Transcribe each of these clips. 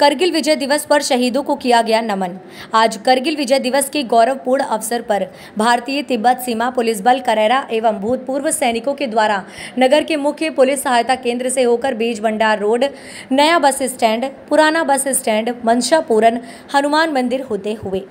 करगिल विजय दिवस पर शहीदों को किया गया नमन। आज करगिल विजय दिवस के गौरवपूर्ण अवसर पर भारतीय तिब्बत सीमा पुलिस बल करेरा एवं भूतपूर्व सैनिकों के द्वारा नगर के मुख्य पुलिस सहायता केंद्र से होकर बीज भंडार रोड, नया बस स्टैंड, पुराना बस स्टैंड मनशापूरन हनुमान मंदिर होते हुए।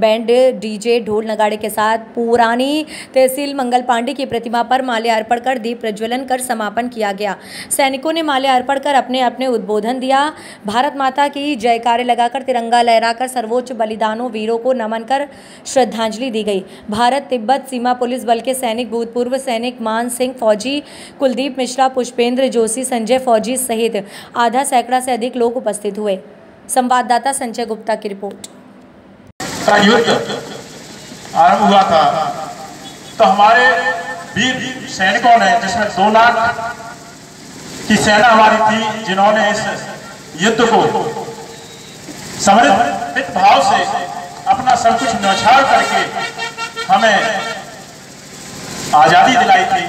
बैंड डीजे ढोल नगाड़े के साथ पुरानी तहसील मंगल पांडे की प्रतिमा पर माल्यार्पण कर दीप प्रज्वलन कर समापन किया गया। सैनिकों ने माल्यार्पण कर अपने अपने उद्बोधन दिया। भारत माता की जयकारे लगाकर तिरंगा लहराकर सर्वोच्च बलिदानों वीरों को नमन कर श्रद्धांजलि दी गई। भारत तिब्बत सीमा पुलिस बल के सैनिक भूतपूर्व सैनिक मान सिंह फौजी, कुलदीप मिश्रा, पुष्पेंद्र जोशी, संजय फौजी सहित आधा सैकड़ा से अधिक लोग उपस्थित हुए। संवाददाता संजय गुप्ता की रिपोर्ट। का युद्ध आरंभ हुआ था। तो हमारे वीर सैनिकों ने, जिसमें दो लाख की सेना हमारी थी, जिन्होंने इस युद्ध को समर्पित भाव से अपना सब कुछ न्यौछावर करके हमें आज़ादी दिलाई थी।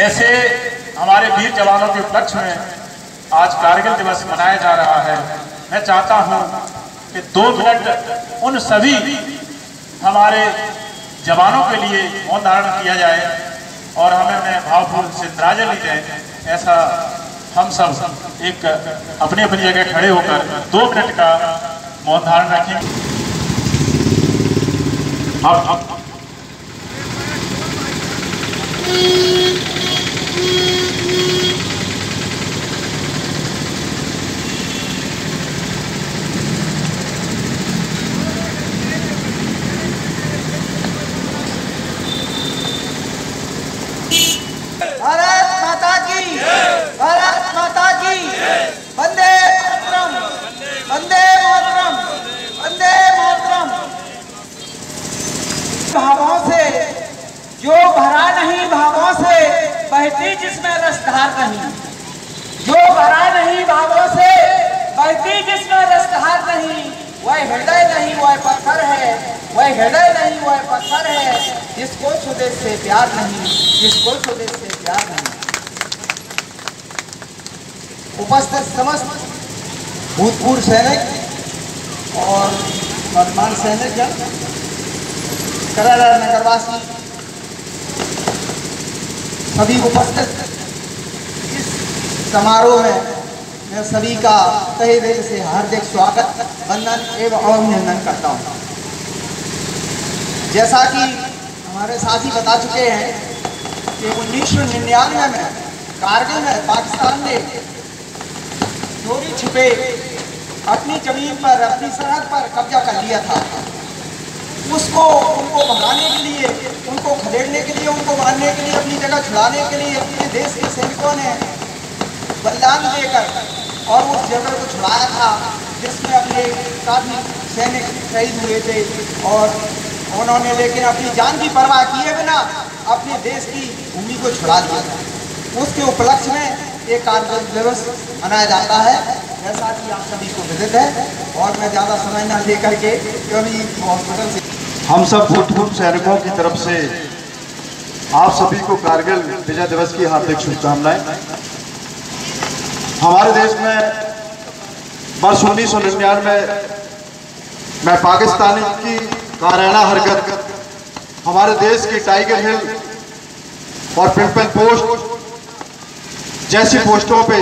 ऐसे हमारे वीर जवानों के उपलक्ष्य में आज कारगिल दिवस मनाया जा रहा है। मैं चाहता हूँ कि दो मिनट उन सभी हमारे जवानों के लिए मौन धारण किया जाए और हमें मैं भावपूर्ण से श्रद्धांजलि दें ऐसा हम सब एक अपनी अपनी जगह खड़े होकर दो मिनट का मौन धारण रखें अब अब। भारत माता की भारत माता की वंदे मातरम वंदे मातरम वंदे मातरम भावों से जो भरा नहीं भावों से बहती जिसमें रसधार नहीं। जो भरा नहीं भावों से बहती जिसमें रसधार नहीं, वह हृदय नहीं, वह पत्थर है। वह हृदय नहीं, वह पत्थर है। जिसको स्वदेश से प्यार नहीं, जिसको स्वदेश से प्यार नहीं। उपस्थित समस्त भूतपूर्व सैनिक और वर्तमान सैनिक जन करारा नगरवासी सभी उपस्थित इस समारोह में मैं सभी का तहे दिल से हार्दिक स्वागत, वंदन एवं अभिनंदन करता हूँ। जैसा कि हमारे साथी बता चुके हैं कि उन्नीस सौ निन्यानवे में कारगिल में पाकिस्तान ने चोरी छिपे अपनी ज़मीन पर, अपनी सरहद पर कब्जा कर लिया था। उसको, उनको भगाने के लिए, उनको खदेड़ने के लिए, उनको मारने के लिए, अपनी जगह छुड़ाने के लिए, अपने देश के सैनिकों ने बलिदान देकर और उस जगह को छुड़ाया था जिसमें अपने काफ़ी सैनिक शहीद हुए थे और उन्होंने लेकिन अपनी जान की परवाह किए बिना अपने देश की भूमि को छुड़ा दिया था। उसके उपलक्ष्य में एक कारगिल दिवस मनाया जाता है। जैसा कि आप सभी को विदित है और मैं ज़्यादा समय न लेकर के क्योंकि हॉस्पिटल से हम सब भूतपूर्व सैनिकों की तरफ़ से आप सभी को कारगिल विजय दिवस की हार्दिक शुभकामनाएँ। हमारे देश में वर्ष उन्नीस सौ निन्यानवे में पाकिस्तानी की काराना हरकत, हमारे देश की टाइगर हिल और पिंपल पोस्ट जैसी पोस्टों पे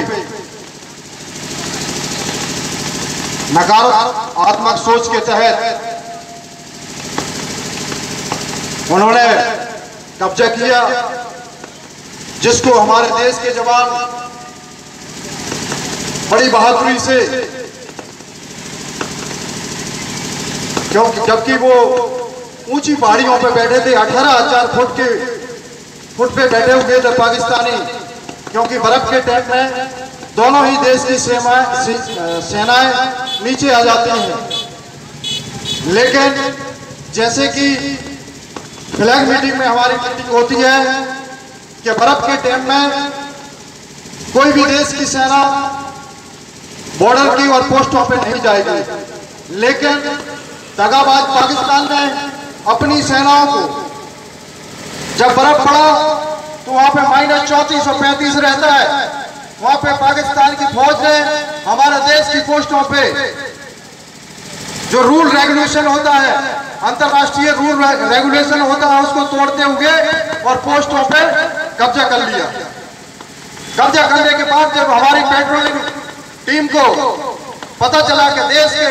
नकारात्मक सोच के तहत उन्होंने कब्जा किया, जिसको हमारे देश के जवान बड़ी बहादुरी से, क्योंकि जबकि वो ऊँची पहाड़ियों पे बैठे थे, अठारह हज़ार फुट के फुट पे बैठे हुए थे पाकिस्तानी, क्योंकि बर्फ़ के टाइम में दोनों ही देश की सेनाएँ नीचे आ जाती हैं। लेकिन जैसे कि फ्लैग मीटिंग में हमारी मीटिंग होती है कि बर्फ़ के टाइम में कोई भी देश की सेना बॉर्डर की और पोस्टों पे नहीं जाएगी। लेकिन दगाबाज पाकिस्तान ने अपनी सेनाओं को जब बर्फ़ पड़ा तो वहाँ पे माइनस चौंतीस और पैंतीस रहता है। वहाँ पे पाकिस्तान की फौज ने हमारे देश की पोस्टों पे जो रूल रेगुलेशन होता है अंतरराष्ट्रीय रूल रेगुलेशन होता है, उसको तोड़ते हुए और पोस्टों पे कब्जा कर लिया। कब्जा करने के बाद जब हमारी पेट्रोलिंग टीम को पता चला कि देश के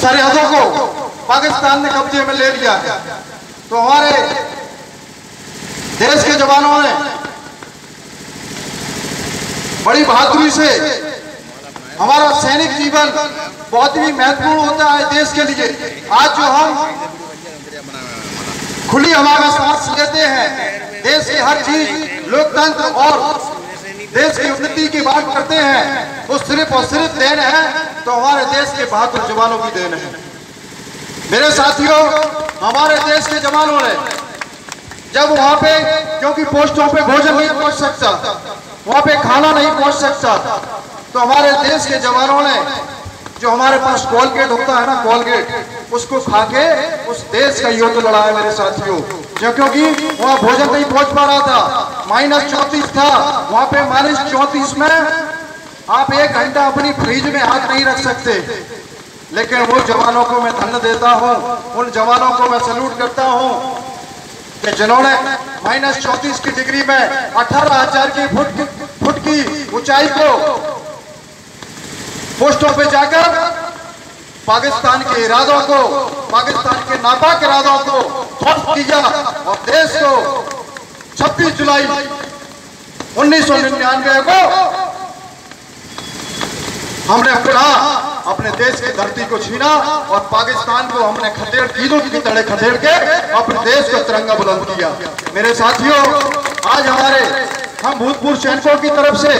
सरहदों को पाकिस्तान ने कब्जे में ले लिया तो हमारे देश के जवानों ने बड़ी बहादुरी से हमारा सैनिक जीवन बहुत ही महत्वपूर्ण होता है देश के लिए। आज जो हम खुली हवा में सांस लेते हैं, देश की हर चीज़ लोकतंत्र और देश की उन्नति की बात करते हैं, वो सिर्फ़ और सिर्फ़ देन है तो हमारे देश के बहादुर जवानों की देन है। मेरे साथियों, हमारे देश के जवानों ने जब वहाँ पे, क्योंकि पोस्टों पे भोजन नहीं पहुँच सकता, वहाँ पे खाना नहीं पहुँच सकता तो हमारे देश के जवानों ने जो हमारे पास कॉलगेट होता है ना कॉलगेट, उसको खा के उस देश का युद्ध लड़ा है मेरे साथियों। जो क्योंकि वहाँ भोजन नहीं पहुँच पा रहा था, माइनस चौतीस था, वहाँ पे माइनस चौतीस में आप एक घंटा अपनी फ्रिज में हाथ नहीं रख सकते। लेकिन वो जवानों को मैं धन्य देता हूँ, उन जवानों को मैं सल्यूट करता हूँ जिन्होंने माइनस चौतीस की डिग्री में अठारह हज़ार की फुट फुट की ऊंचाई को पोस्टों पे जाकर पाकिस्तान के इरादों को, पाकिस्तान के नापाक इरादों को ध्वस्त किया और देश को 26 जुलाई उन्नीस सौ निन्यानवे को हमने पुनः अपने देश की धरती को छीना और पाकिस्तान को हमने खदेड़ कीदों की तरह खदेड़ के अपने देश का तिरंगा बुलंद किया। मेरे साथियों, आज हमारे हम भूतपूर्व सैनिकों की तरफ़ से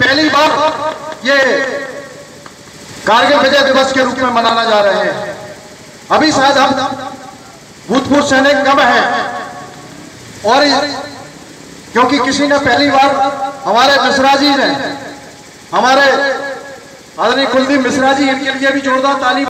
पहली बार ये कारगिल विजय दिवस के रूप में मनाना जा रहे हैं। अभी शायद हम भूतपूर्व सैनिक कम है। और क्योंकि किसी ने पहली बार हमारे मिश्रा जी ने हमारे आदरणीय कुलदीप मिश्रा जी, इनके लिए भी जोरदार ताली